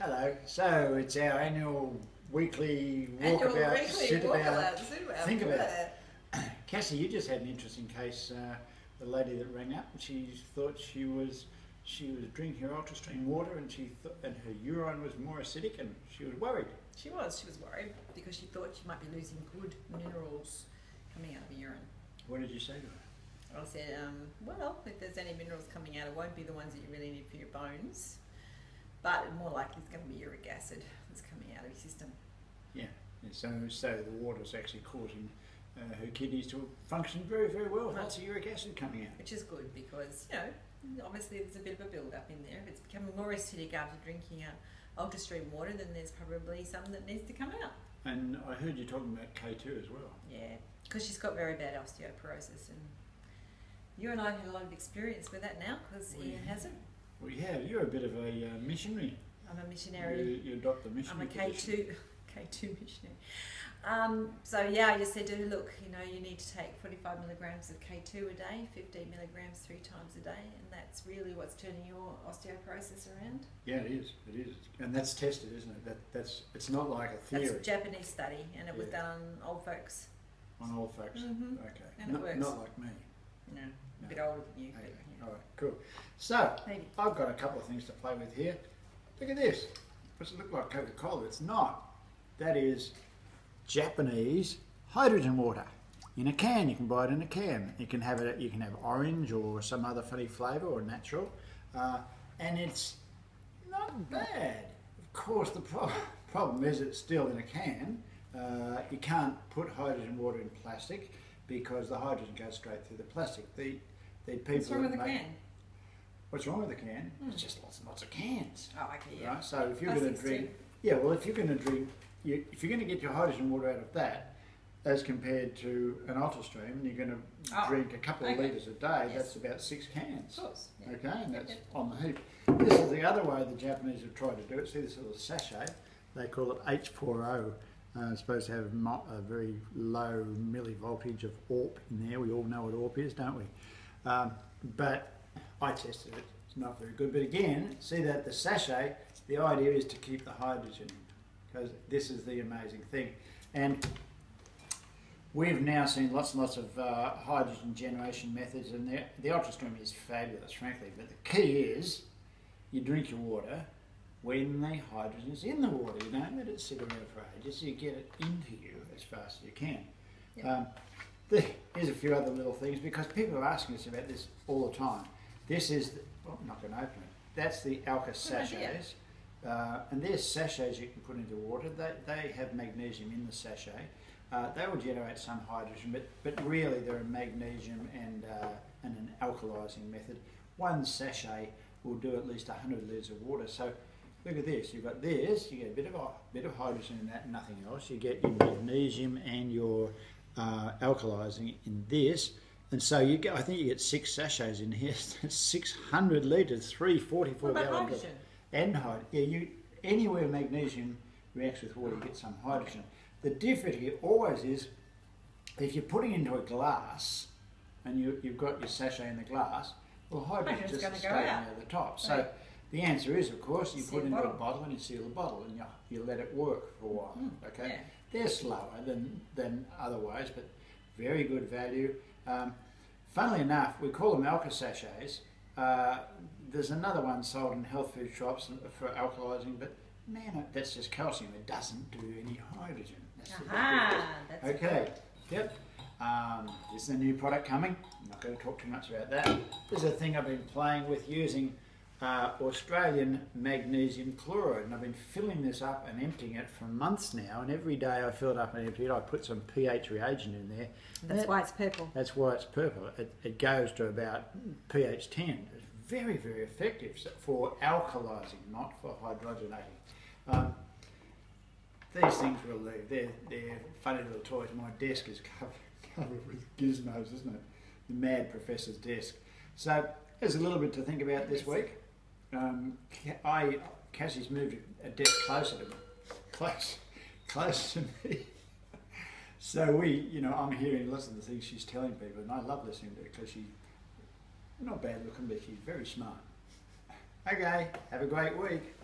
Hello. So it's our annual weekly Annual walkabout, weekly sit about, sit about, think about. yeah. Cassie, you just had an interesting case. Uh, the lady that rang up, she thought she was she was drinking her ultrastream water, and she th- and her urine was more acidic, and she was worried. She was, she was worried because she thought she might be losing good minerals coming out of her urine. What did you say to her? I said, um, well, if there's any minerals coming out, it won't be the ones that you really need for your bones, but more likely it's going to be uric acid that's coming out of your system. Yeah. And so so the water's actually causing uh, her kidneys to function very very well. Right. Lots of uric acid coming out. which is good because you know obviously there's a bit of a build up in there. If it's becoming more acidic after drinking a ultra-stream water, then there's probably some that needs to come out. And I heard you talking about K two as well. Yeah, because she's got very bad osteoporosis, and you and I have had a lot of experience with that now because Ian hasn't. Well, yeah, you're a bit of a uh, missionary. I'm a missionary. You adopt the missionary. I'm a K two, K two missionary. Um, so yeah, I just said to her, look, you know, you need to take 45 milligrams of K two a day, 15 milligrams three times a day, and that's really what's turning your osteoporosis around. Yeah, it is. It is, and that's tested, isn't it? That that's it's not like a theory That's a Japanese study, and it was done on old folks. on old folks. Mm-hmm. Okay, And it works. not like me. No, No. a bit older than you, Okay, but all right, cool. So. I've got a couple of things to play with here. Look at this. Does it look like Coca Cola? It's not. That is Japanese hydrogen water in a can. You can buy it in a can. You can have it. You can have orange or some other funny flavour or natural, uh, and it's not bad. Of course, the pro- problem is it's still in a can. Uh, you can't put hydrogen water in plastic because the hydrogen goes straight through the plastic. The the people What's wrong with make- can? What's wrong with the can? Hmm. It's just lots and lots of cans, Oh, okay, yeah. right? So if you're going to Plastics drink, yeah, well, if you're going to drink, you, if you're going to get your hydrogen water out of that, as compared to an ultrastream, and you're going to Oh, drink a couple of okay. litres a day, Yes. that's about six cans. Of course. Yeah. Okay, and that's Yep, on the heap. This is the other way the Japanese have tried to do it. See this little sachet? They call it H4O. Uh, it's supposed to have mo- a very low millivoltage of AWP in there. We all know what AWP is, don't we? Um, but I tested it. It's not very good. But again, see that the sachet, the idea is to keep the hydrogen in because this is the amazing thing. And we've now seen lots and lots of uh, hydrogen generation methods, and the, the UltraStream is fabulous, frankly. But the key is you drink your water when the hydrogen is in the water. You don't let it sit around for ages. You get it into you as fast as you can. Yep. Um, here's a few other little things because people are asking us about this all the time. This is, the, well, I'm not going to open it. That's the Alka sachets. Uh, and there's sachets you can put into water. They, they have magnesium in the sachet. Uh, they will generate some hydrogen, but, but really they're a magnesium and, uh, and an alkalizing method. One sachet will do at least 100 litres of water. So look at this. You've got this. You get a bit of a bit of hydrogen in that, nothing else. You get your magnesium and your uh, alkalizing in this. And so you get, I think you get six sachets in here. That's 600 litres, three 44 What about gallon hydrogen? and hydrogen. Yeah, you anywhere magnesium reacts with water, you get some hydrogen. The difference here always is if you're putting into a glass and you, you've got your sachet in the glass, well, hydrogen just stays go out. near the top. So Right. the answer is, of course, you Seal put into bottle. a bottle and you seal the bottle and you, you let it work for a while. Mm, Okay, yeah. They're slower than than other ways, but very good value. Um, funnily enough, we call them Alka sachets. Uh, there's another one sold in health food shops for alkalizing, but man, that's just calcium. It doesn't do any hydrogen. That's the big Aha, that's Okay, yep. Um, this is a new product coming. I'm not going to talk too much about that. This is a thing I've been playing with using uh, Australian magnesium chloride, and I've been filling this up and emptying it for months now. And every day I fill it up and empty it, I put some pH reagent in there. That's That- why it's purple. That's why it's purple. It, it goes to about pH 10. It's very, very effective for alkalizing, not for hydrogenating. Um, these things will leave. They're, they're funny little toys. My desk is covered, covered with gizmos, isn't it? The mad professor's desk. So there's a little bit to think about this week. Um, I Cassie's moved a desk closer to me, close, close to me. So we, you know, I'm hearing lots of the things she's telling people, and I love listening to her because she's not bad looking, but she's very smart. Okay, have a great week.